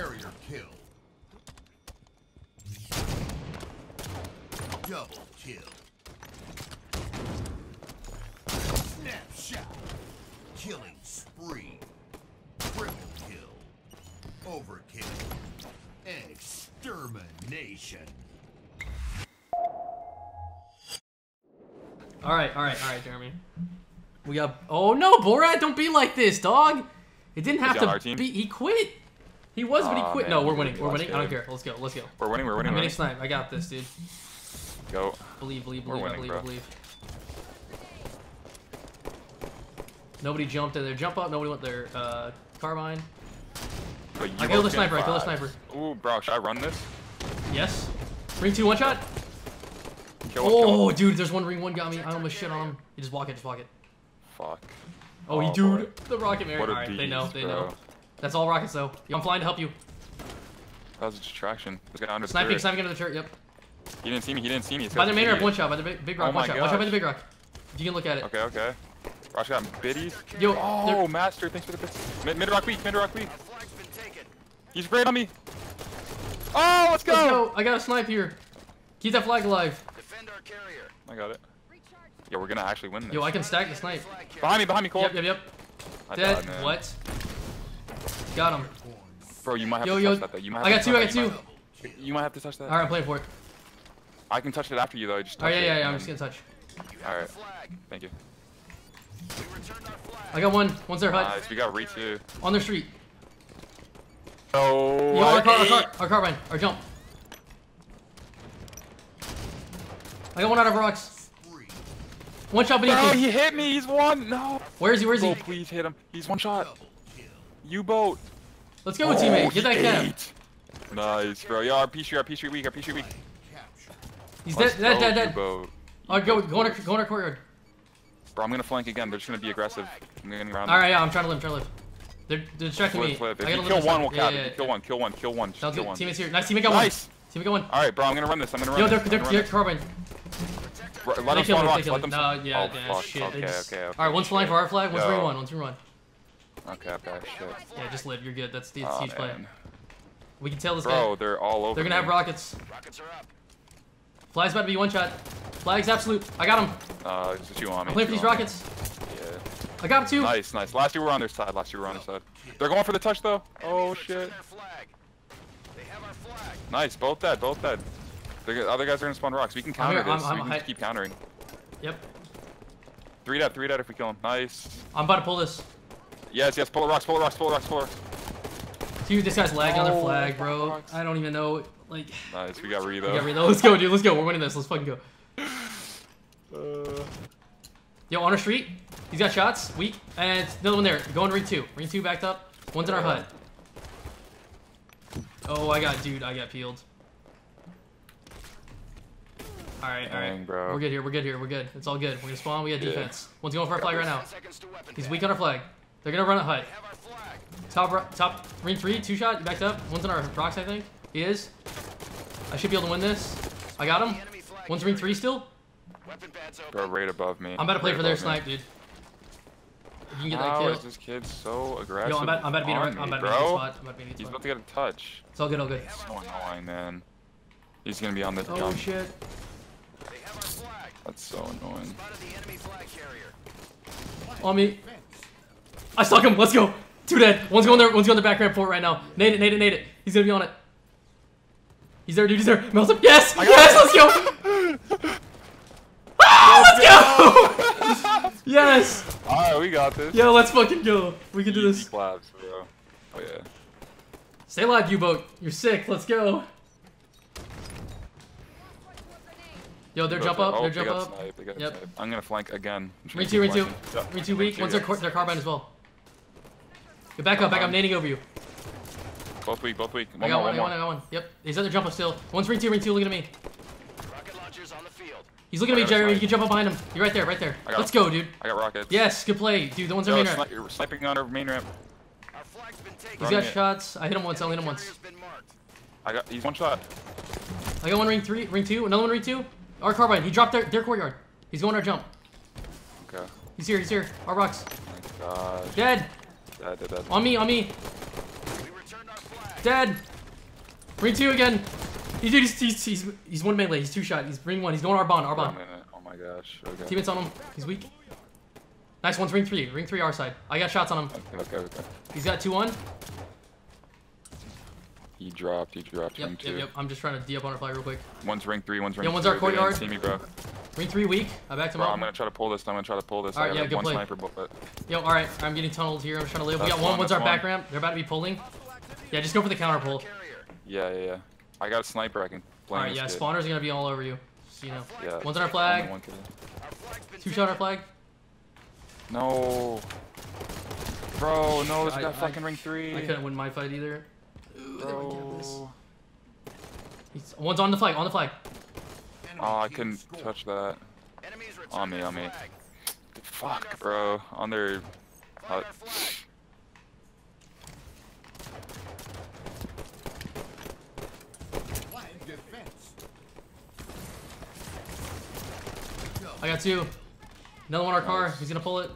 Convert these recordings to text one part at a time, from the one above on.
Carrier kill. Double kill. Snapshot. Killing spree. Triple kill. Overkill. Extermination. All right, all right, all right, Jeremy. We got. Oh no, Borat! Don't be like this, dog. It didn't have He's our to team? be. He quit. He was, but he Aw, quit. man, no, we're winning. We're lost winning. I don't game. care. Let's go. Let's go. We're winning. We're winning. I'm We're getting winning. I got this, dude. Go. Believe, believe, We're believe. Winning, believe, bro. Believe. Nobody jumped in there. Jump up. Nobody went there. Uh, carbine. But you I killed the both sniper. I killed the sniper. Ooh, bro, should I run this? Yes. Ring two, one shot. Kill him, kill Oh, him. dude, there's one ring. One got me. I almost shit on him. You just walk it. Just walk it. Fuck. Oh, you Oh, dude. boy. The rocket Mary. What a All right, they know. beast, They bro. Know. That's all rockets though. I'm flying to help you. That was a distraction. This guy under the Sniping, turret. sniping into the turret. Yep. He didn't see me. He didn't see me. This By the main an ramp, one shot. By the big, big rock, Oh one my shot. Watch out by the big rock. You can look at it. Okay, okay. Rosh got biddies. Yo, Oh, there- master, thanks for the bits. Mid, mid rock weak, mid rock weak. Flag's been taken. He's great on me. Oh, let's go. let's go. I got a snipe here. Keep that flag alive. Defend our carrier. I got it. Yeah, we're gonna actually win this. Yo, I can stack the snipe. Behind me, behind me, Cole. Yep, yep, yep. I Dead. died, man. What? Got him. Bro, you might have Yo, to yo. touch that though. You might I have got to two. I got two. You might- You might have to touch that. All right, I'm playing for it. I can touch it after you though. Just Oh touch yeah, yeah, yeah. I'm just gonna touch. You have All a right. flag. Thank you. We returned our flag. I got one. One's their hut. Nice. We got re two. On their street. Oh, Yo, our car, our car, our carbine, our jump. I got one out of rocks. One shot beneath Oh, you. he hit me. He's one. No. Where is he? Where is he? Bro, please hit him. He's one shot. U-boat. Let's go, teammate. Get that oh, cap. ate. Nice, bro. Yo, RP street, RP street weak, RP street weak. He's dead, Let's dead, dead, dead. U-boat. Oh, go, go our, go in our courtyard. Bro, I'm gonna flank again. They're just gonna be aggressive. I'm gonna around. All right, yeah, I'm trying to live, I'm trying to live. They're, they're distracting Flip, me. flip. I If gotta you kill one, we'll Yeah, cap. yeah, If you yeah. kill one, kill one, kill one. Sounds kill good. one. Teammates here. Nice teammate got Nice. one. Teammate got one. All right, bro. I'm gonna run this. I'm gonna run Yo, they're, I'm they're, they're carbine. Let They them spawn rocks. Let them. No, yeah, oh, yeah, shit. Okay, okay, okay. All right, one's flying for our flag, one's three one, one's three one. Okay, okay, shit. Yeah, just live. You're good. That's the Oh, huge play. We can tell this Bro, guy. they're all over. They're gonna have rockets. Rockets are up. Flag's about to be one shot. Flag's absolute. I got him. Uh, just two on me. I'm playing for these on me. rockets. Yeah. I got him too. Nice, nice. Last year we were on their side. Last year we were on their side. They're going for the touch though. Oh shit. flag. They have our flag. Nice. Both dead. Both dead. The other guys are gonna spawn rocks. We can counter here, I'm- this. I'm we can high- keep countering. Yep. Three dead. Three dead if we kill him. Nice. I'm about to pull this. Yes, yes. Pull the rocks. Pull the rocks. Pull the rocks. Pull the rocks. Dude, this guy's lagging on their Oh, flag, bro. I don't even know. Like, Nice. We got re we got rid- let's go, dude. Let's go. We're winning this. Let's fucking go. Uh, Yo, on our street. He's got shots. Weak. And another one there. Going ring two. Ring two backed up. One's in our hut. Oh, I got, dude. I got peeled. All right, all right. Dang, bro. We're good here. We're good here. We're good. It's all good. We're gonna spawn. We got Yeah. defense. One's going for our flag right now. 10 seconds to weapon He's weak on our flag. They're gonna run a hut. They have our flag. Top, top, ring three, two shot. You backed up. One's in our rocks, I think. He is. I should be able to win this. I got him. The One's ring three still. Bro, right above me. I'm about to play Right for their above me. snipe, dude. You can get that kill. is this kid so aggressive? Yo, I'm about, I'm about to be in a, I'm about to be in a spot. I'm about to be in a He's about to get a touch. It's all good, all good. So annoying, man. He's gonna be on this Oh jump. shit. They have our flag. That's so annoying. Spotted the enemy flag carrier. On me. I stuck him. Let's go. Two dead. One's going there. One's going to the back ramp port right now. Nade it, nade it, nade it. He's gonna be on it. He's there, dude. He's there. Mel's up. Yes. Yes. Let's go. ah, let's go. yes. Alright, we got this. Yo, let's fucking go. We can do this. claps, bro. Oh yeah. Stay alive, U-boat. You're sick. Let's go. Yo, they're jump up. They're jump up. sniped, they got Yep. I'm gonna flank again. I'm Ring trying to two, ring keep two. Re2, weak. One's yeah. their, cor- their carbine as well. Get back up, back up. I'm nading over you. Both weak, both weak. I got more, one, I got one. I got one. Yep. He's at the jump up still. One's ring two, ring two. Look at me. Rocket launchers on the field. He's looking at me, got a You can jump up behind him. You're right there, right there. I got Let's go, dude. I got rockets. Yes, good play, dude. The one's on Yo, main ramp. you're sniping on our main ramp. Our flag's been taken. He's running got it. shots. I hit him once. I only hit him once. Carrier's been marked. I got. He's one shot. I got one ring three, ring two. Another one ring two. Our carbine. He dropped their, their courtyard. He's going our jump. Okay. He's here. He's here. Our rocks. Oh my gosh. Dead. That, that, that. On me. On me. Dead. Ring two again. He's, he's, he's, he's, he's one melee. He's two shot. He's ring one. He's going Arbon. Arbon. Oh my gosh. Okay. Teammates on him. He's weak. Nice. One's ring three. Ring three our side. I got shots on him. Okay, okay, okay. He's got two one. He dropped. He dropped. ring Yep, two. yep, yep. I'm just trying to D up on our fly real quick. One's ring three. One's ring Yeah, one's two. our courtyard. See me, bro. Ring three weak. I backed him Bro, up. I'm gonna try to pull this. I'm gonna try to pull this. Alright, I yeah, got good one play. sniper bullet. Yo, alright. I'm getting tunneled here. I'm trying to live. We got one. one, One's that's our back ramp. They're about to be pulling. Yeah, just go for the counter pull. Yeah, yeah, yeah. I got a sniper. I can blame Alright, yeah. kid. Spawners are gonna be all over you. Just, you know. Yeah. One's on our flag. one kid. Our flag's Two shot our flag. No. Bro, no, this I- guy I- fucking ring three. I couldn't win my fight either. Ooh, there we go. This- Bro. One's on the flag. On the flag. Oh, I couldn't touch that. On me, on me. Fuck, bro. On their. Find our flag. Flag defense. I got two. Another one on our car. He's gonna pull it.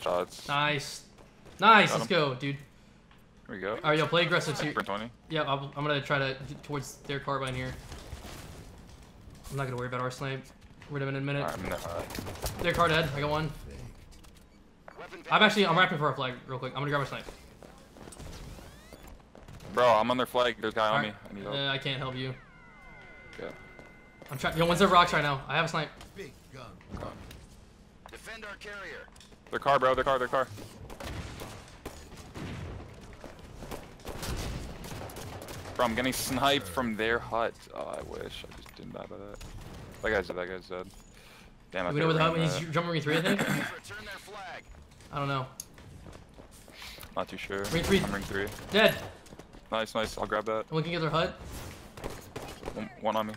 shots. Nice. Nice. Got Let's him. go, dude. There we go. Alright, yo, play aggressive too. For 20. Yeah, I'm, I'm gonna try to get towards their carbine here. I'm not gonna worry about our snipe. We're in a minute. Alright, I'm gonna. Uh, Their car dead. I got one. I'm actually I'm rapping for our flag real quick. I'm gonna grab a snipe. bro, I'm on their flag. There's a guy on me. I need help. Uh, I can't help you. Yeah. I'm trying. Yo, one's their rocks right now. I have a snipe. Big gun. Defend our carrier. Their car, bro. Their car. Their car. Bro, I'm getting sniped from their hut. Oh, I wish. I just didn't die by that. That guy's dead. That guy's dead. Damn, I we know where the hut. could've He's jumping ring three, I think. Enemies return their flag. I don't know. Not too sure. Ring three. I'm ring three. Dead. Nice, nice. I'll grab that. I'm looking at their hut. One, one on me.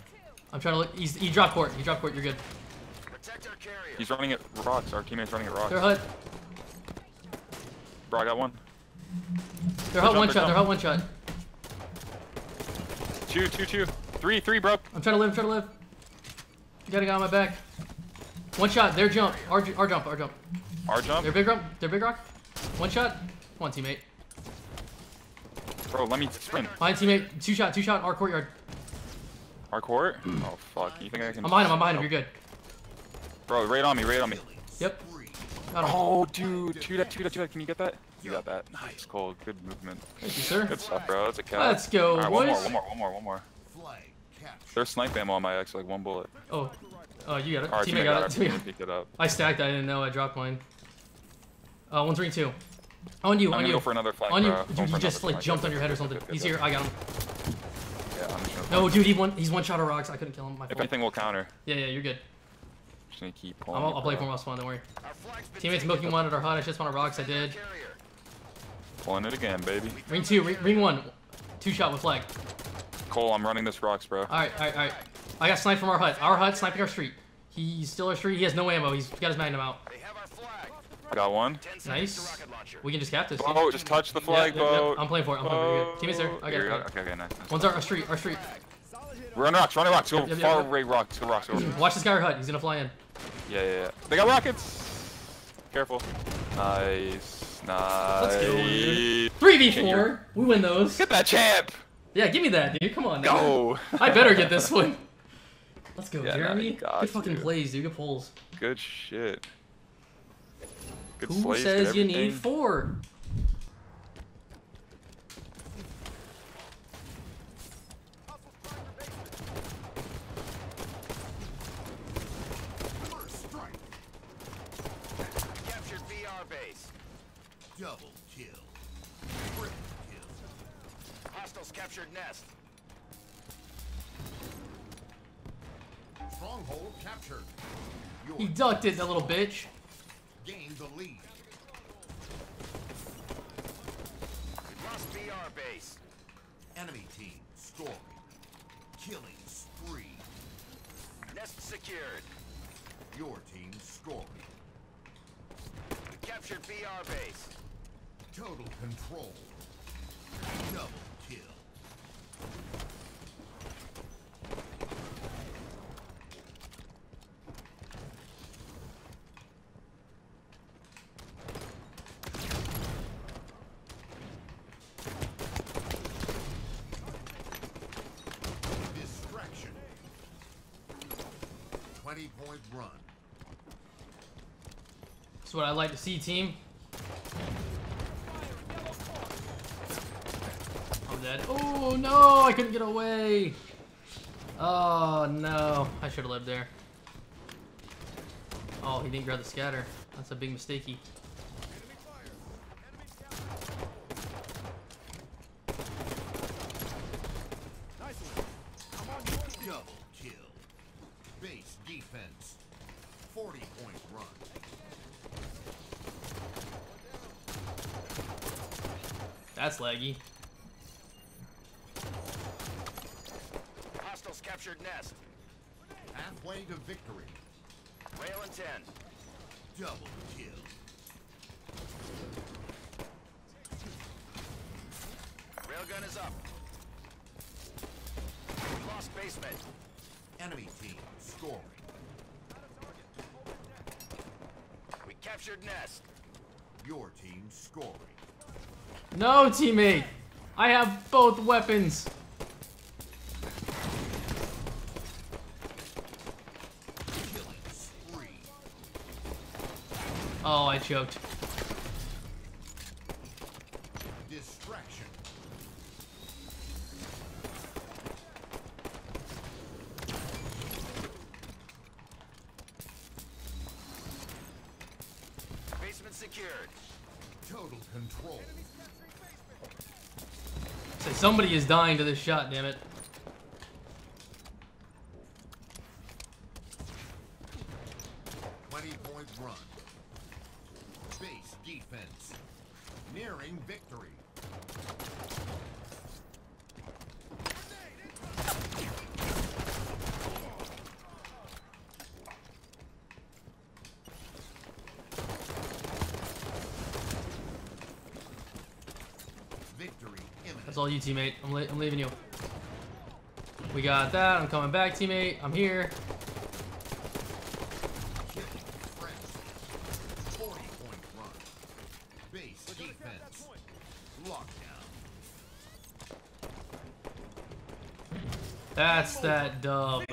I'm trying to look. He's, he dropped court. He dropped court. You're good. Protect our carrier. He's running at rocks. Our teammate's running at rocks. Their rocks. hut. Bro, I got one. Their hut jump, one shot. Their jump. hut one shot. Two, two, two. Three, three, bro. I'm trying to live. I'm trying to live. You got a guy on my back. One shot. Their jump. Our, our jump. Our jump. Our jump. Their big rock. Their big rock. One shot. Come on, teammate. Bro, let me sprint. My teammate. Two shot. Two shot. Our courtyard. Our court? Oh, fuck. You think I can... I'm behind him. I'm behind him. You're good. Bro, right on me, right on me. Yep. Oh, dude. Two that, two that, two that. Can you get that? You got that. Nice, cool. Good movement. Thank you, sir. Good stuff, bro. That's a cat. Let's go, Alright, one more, one more, one more, one more. Flag captured. There's snipe ammo on my X, like one bullet. Oh. Oh, you got it. Our teammate got it. Our Teammate. teammate picked it up. I stacked. I didn't know. I dropped mine. Uh, one's ring two. On you. I'm on gonna you. go for another flank, on you. bro. Dude, going he for just like flank. jumped Yep, on your head or yep, something. yep, He's here. I got him. Yeah, I'm just gonna. No, dude. He one. He's one shot of rocks. I couldn't kill him. My If fault. anything, we'll counter. Yeah, yeah. You're good. Just gonna keep pulling. I'll, you, I'll play for him while spawn. Don't worry. Our flag's been Teammates milking one at our hut. I just want a rocks. I did. carrier. Pulling it again, baby. Ring two. Ring, ring one. Two shot with flag. Cole, I'm running this rocks, bro. All right, all right, all right. I got sniped from our hut. Our hut sniping our street. He's still our street. He has no ammo. He's got his magnum out. They have our flag. I got one. Nice. rocket launcher. We can just cap this. Oh, just touch the flag Yep, yep, yep. boat. I'm playing for it. I'm playing for it. Oh. Teammates there. I got it. Okay, okay, nice. nice. One's our, our street. Our street. We're on rocks, we're on rocks. Go Yep, yep, far yep. away rocks. Go rocks, go rocks. Watch this guy our hut. He's gonna fly in. Yeah, yeah, yeah. They got rockets. Careful. Nice. Nice. Let's go, dude. 3v4. We win those. Get that champ. Yeah, give me that, dude. Come on. Now. Go. I better get this one. Let's go, Yeah, Jeremy. you got Good fucking to. plays, dude. Good pulls. Good shit. Good Who slays says you need four? First strike. Captured BR base. Double kill. Hostiles captured nest. Stronghold captured. Your He ducked it, that little bitch. gained the lead. Lost BR base. Enemy team scoring. Killing spree. Nest secured. Your team scoring. Captured BR base. Total control. Double kill. 20 point run. That's what I like to see, team. I'm dead. Oh no, I couldn't get away. Oh no, I should have lived there. Oh, he didn't grab the scatter. That's a big mistake. Double kill. Base defense. 40 point run. That's laggy. Hostiles captured nest. Halfway to victory. Rail in 10. Double kill. Railgun is up. Lost basement. Enemy team scoring. We captured nest. Your team scoring. No, teammate. I have both weapons. Oh, I choked. Distraction. Basement secured. Total control. Somebody is dying to this shot, damn it. Twenty point run. Base defense. Nearing victory. That's all you, teammate. I'm, I'm leaving you. We got that. I'm coming back, teammate. I'm here. Killing frenzy. 40 point run. Base defense. Lockdown. That's that dub.